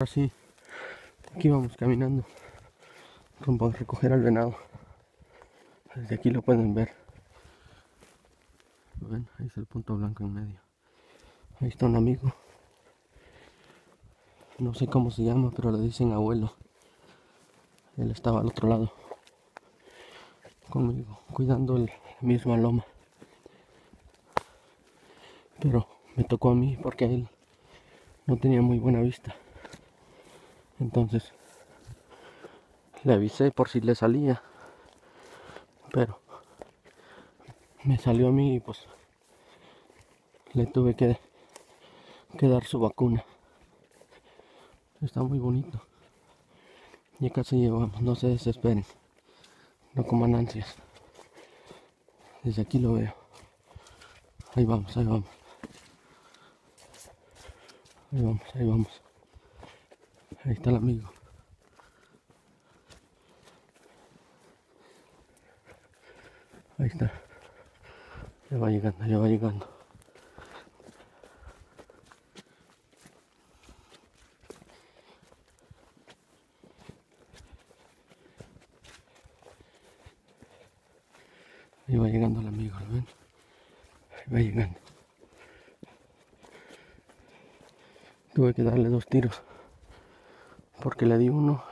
Así, aquí vamos caminando rumbo a recoger al venado. Desde aquí lo pueden ver. ¿Lo ven? Ahí está el punto blanco en medio. Ahí está un amigo. No sé cómo se llama, pero le dicen abuelo. Él estaba al otro lado. Conmigo, cuidando el mismo loma. Pero me tocó a mí porque él no tenía muy buena vista. Entonces le avisé por si le salía. Pero me salió a mí y pues le tuve que, que dar su vacuna. Está muy bonito. Ya casi llevamos, no se desesperen. No coman ansias. Desde aquí lo veo. Ahí vamos, ahí vamos. Ahí vamos, ahí vamos. Ahí está el amigo. Ahí está. Ya va llegando, ya va llegando. Ahí va llegando el amigo, ¿lo ven? Ahí va llegando. Tuve que darle dos tiros porque le di uno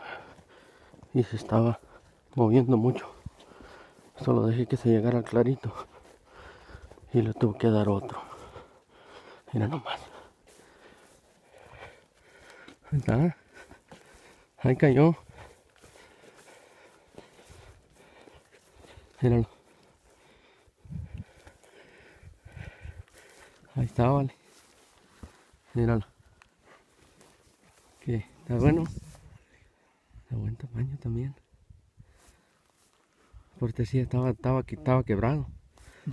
y se estaba moviendo mucho. Solo dejé que se llegara al clarito y le tuve que dar otro. Mira nomás. Ahí está. Ahí cayó. Míralo. Ahí está, vale. Míralo. ¿Qué? ¿Está bueno? De buen tamaño también. Porque sí, estaba, estaba, estaba quebrado.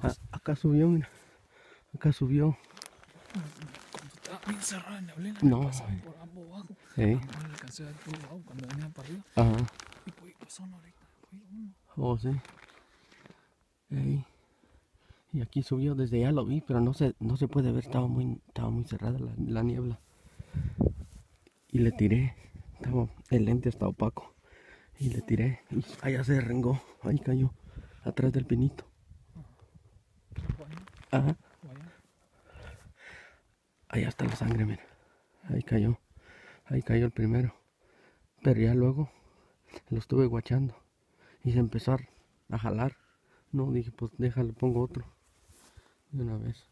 Ah, acá subió, mira. Acá subió. Estaba bien cerrada en la neblina. No, pasaba güey. por ambos bajos. Sí. No le alcancé a ver por abajo cuando venían para arriba. Ajá. Y pues pasó uno ahorita. Fue uno. Oh, sí. Ey. Y aquí subió, desde allá lo vi, pero no se, no se puede ver, estaba muy, estaba muy cerrada la, la niebla. Y le tiré, estaba, el lente está opaco. Y le tiré, y allá se derrengó, ahí cayó, atrás del pinito. Ajá. Allá está la sangre, mira. Ahí cayó. Ahí cayó el primero. Pero ya luego lo estuve guachando. Y se empezó a- a jalar. No, dije, pues déjalo, pongo otro. De una vez.